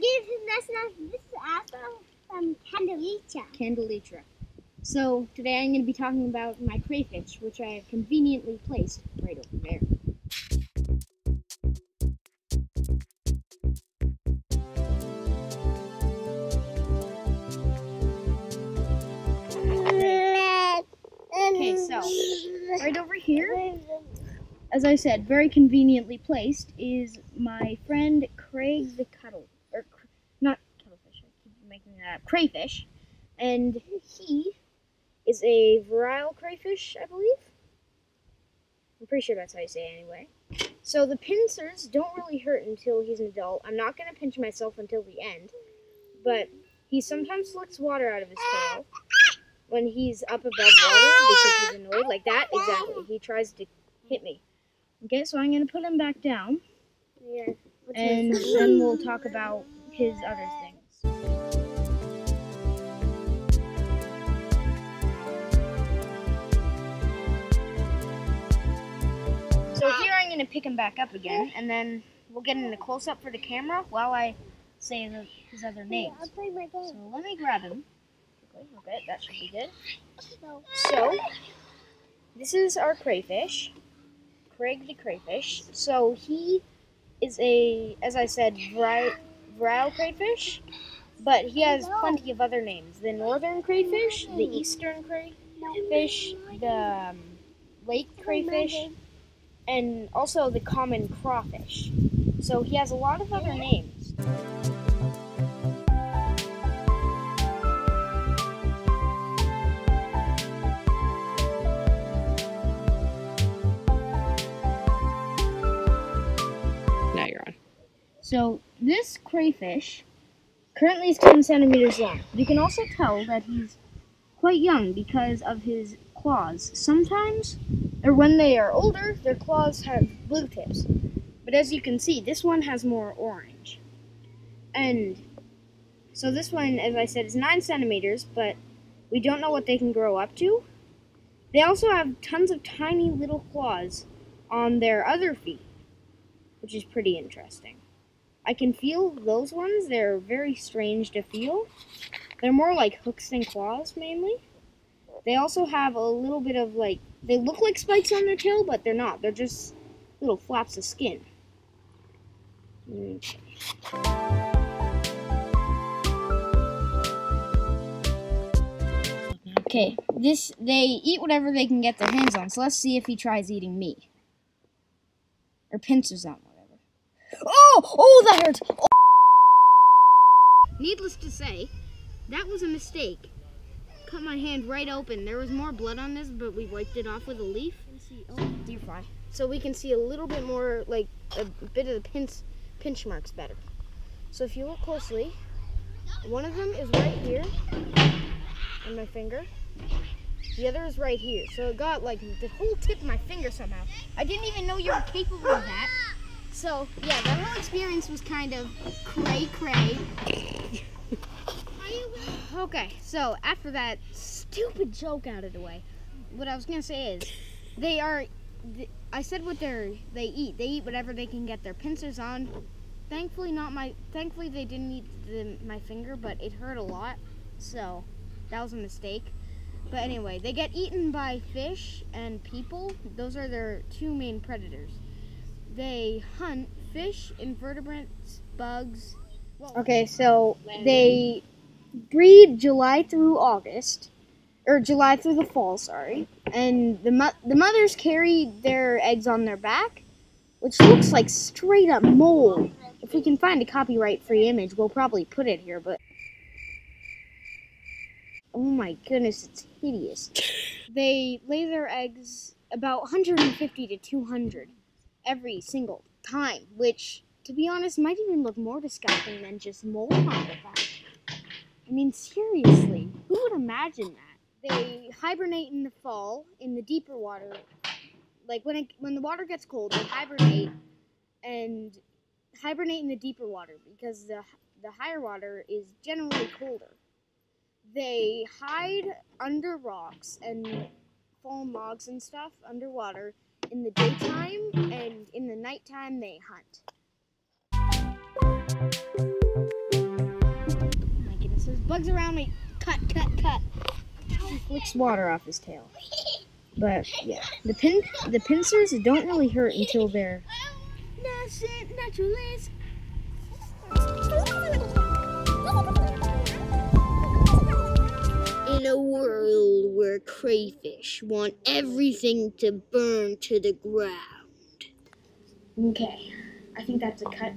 this, that's not, this is from Candelita. Candelitra. So today I'm going to be talking about my crayfish, which I have conveniently placed right over there. Okay, so right over here, as I said, very conveniently placed, is my friend Craig the Cuttle, or cr- not cuttlefish. I keep making that up. Crayfish, and he is a virile crayfish, I believe. I'm pretty sure that's how you say it anyway. So the pincers don't really hurt until he's an adult. I'm not gonna pinch myself until the end, but he sometimes licks water out of his tail when he's up above water because he's annoyed, like that. Exactly. He tries to hit me. Okay, so I'm gonna put him back down, Yeah. and then we'll talk about his other things. I'm gonna pick him back up again, and then we'll get in a close up for the camera while I say the, his other names. My So let me grab him. Okay, that should be good. So, So, this is our crayfish, Craig the crayfish. So he is a, as I said, vri- crayfish, but he has plenty of other names: the northern crayfish, the eastern crayfish, the um, lake crayfish, and also the common crawfish. So he has a lot of other names. Now you're on. So this crayfish currently is 10 centimeters long. You can also tell that he's quite young because of his claws. Sometimes, or when they are older, their claws have blue tips. But as you can see, this one has more orange. And so this one, as I said, is 9 centimeters, but we don't know what they can grow up to. They also have tons of tiny little claws on their other feet, which is pretty interesting. I can feel those ones. They're very strange to feel. They're more like hooks and claws mainly. They also have a little bit of like they look like spikes on their tail, but they're not. They're just little flaps of skin. Okay, this they eat whatever they can get their hands on. So let's see if he tries eating me. Or pincers on whatever. Oh, oh, that hurts. Oh. Needless to say, that was a mistake. Cut my hand right open. There was more blood on this, but we wiped it off with a leaf. Oh, deer fly. So we can see a little bit more, like a bit of the pinch, pinch marks better. So if you look closely, one of them is right here on my finger. The other is right here. So it got like the whole tip of my finger somehow. I didn't even know you were capable of that. So yeah, that whole experience was kind of cray cray. Okay, so after that stupid joke out of the way, what I was gonna say is, they are. th- I said what they're they eat. They eat whatever they can get their pincers on. Thankfully, not my. Thankfully, they didn't eat the, my finger, but it hurt a lot. So that was a mistake. But anyway, they get eaten by fish and people. Those are their two main predators. They hunt fish, invertebrates, bugs. Okay, so they breed July through August, or July through the fall, sorry. And the mo- the mothers carry their eggs on their back, which looks like straight up mold. If we can find a copyright-free image, we'll probably put it here, but Oh my goodness, it's hideous. They lay their eggs about 150 to 200 every single time, which, to be honest, might even look more disgusting than just mold on the back. I mean, seriously, who would imagine that? They hibernate in the fall in the deeper water. Like when it, when the water gets cold, they hibernate and hibernate in the deeper water because the the higher water is generally colder they hide under rocks and fallen logs and stuff underwater in the daytime, and in the nighttime they hunt. There's bugs around me. Cut, cut, cut. He flicks water off his tail. But yeah, the pin the pincers don't really hurt until they're Naturalist. In a world where crayfish want everything to burn to the ground. okay. I think that's a cut.